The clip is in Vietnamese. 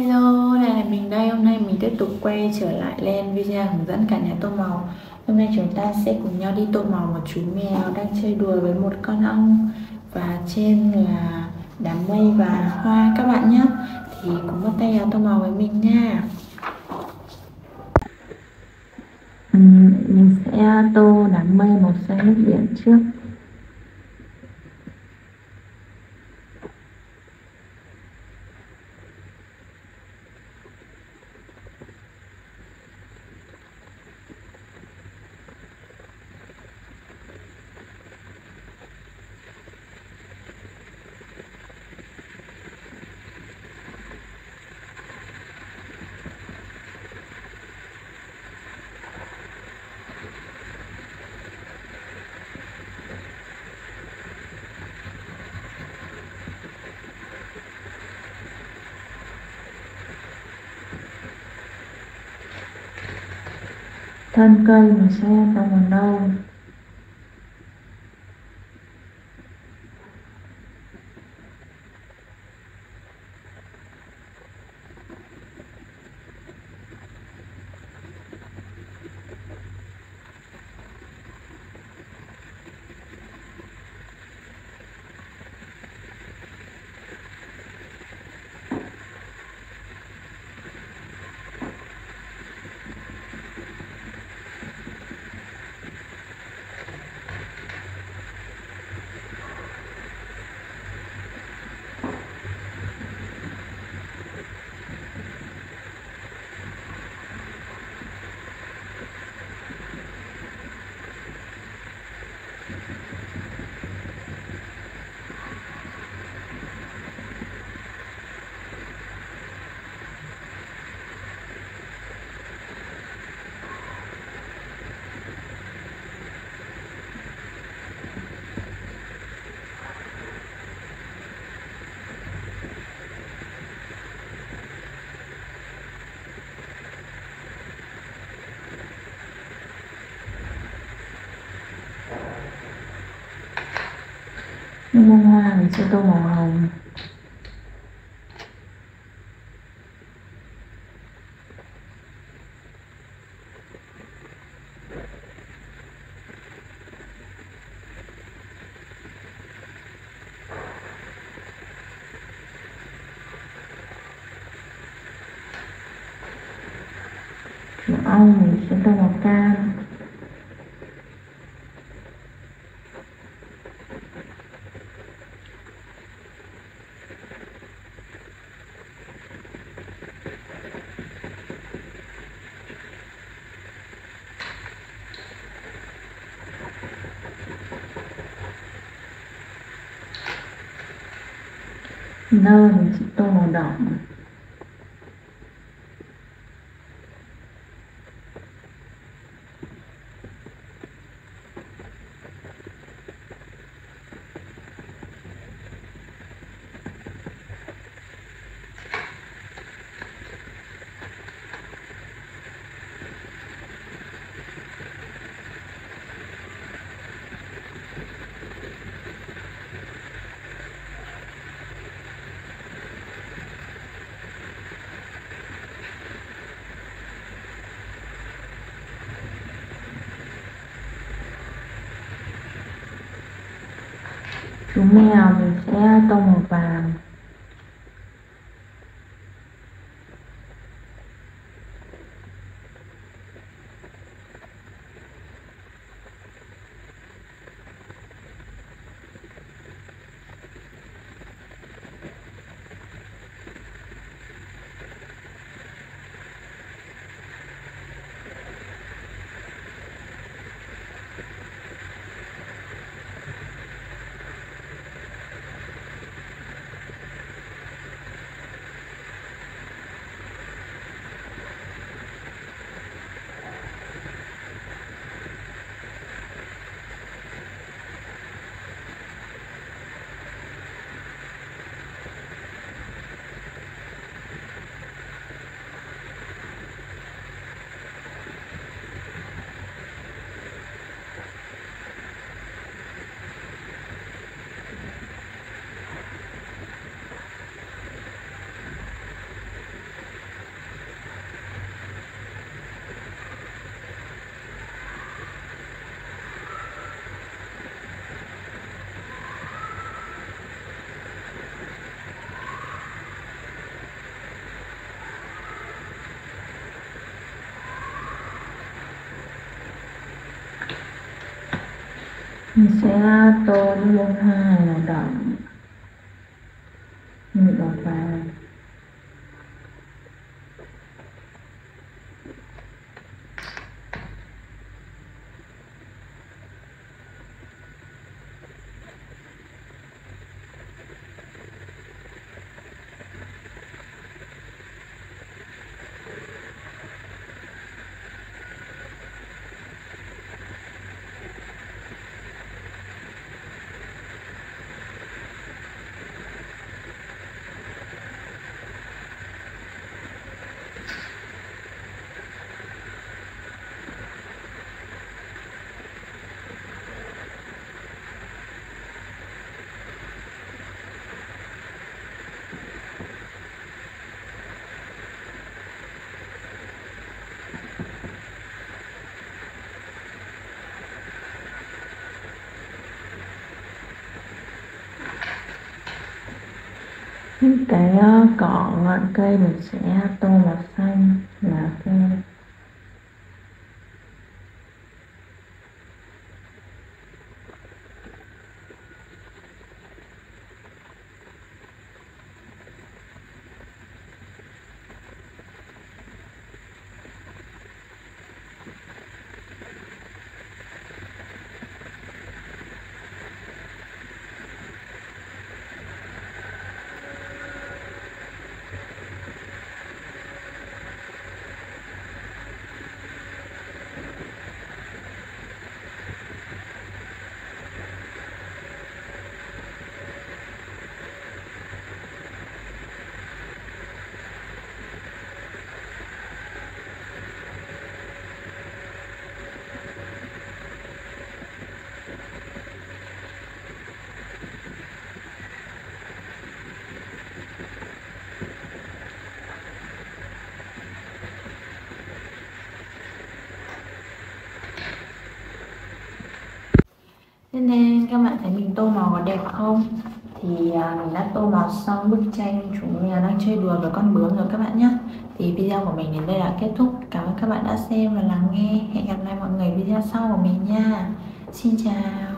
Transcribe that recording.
Hello, đây là mình đây. Hôm nay mình tiếp tục quay trở lại lên video hướng dẫn cả nhà tô màu. Hôm nay chúng ta sẽ cùng nhau đi tô màu một chú mèo đang chơi đùa với một con ong và trên là đám mây và hoa các bạn nhé. Thì cùng bắt tay vào tô màu với mình nha. Ừ, mình sẽ tô đám mây màu xanh nước biển trước. Thân cây mà xe trong còn đâu những bông hoa mình cho tô màu hồng. Chủ ong mình sẽ tô màu cam. Nơ mình sẽ tô màu đỏ chú mèo mình sẽ tô màu vàng mình sẽ tô với bông hoa màu đậm màu đỏ vàng những cái ờ, cỏ ngọn cây mình sẽ tô màu xanh là cây Thế nên các bạn thấy mình tô màu có đẹp không? Thì à, mình đã tô màu xong bức tranh chúng mình đang chơi đùa với con bướm rồi các bạn nhé Thì video của mình đến đây là kết thúc. Cảm ơn các bạn đã xem và lắng nghe. Hẹn gặp lại mọi người video sau của mình nha. Xin chào.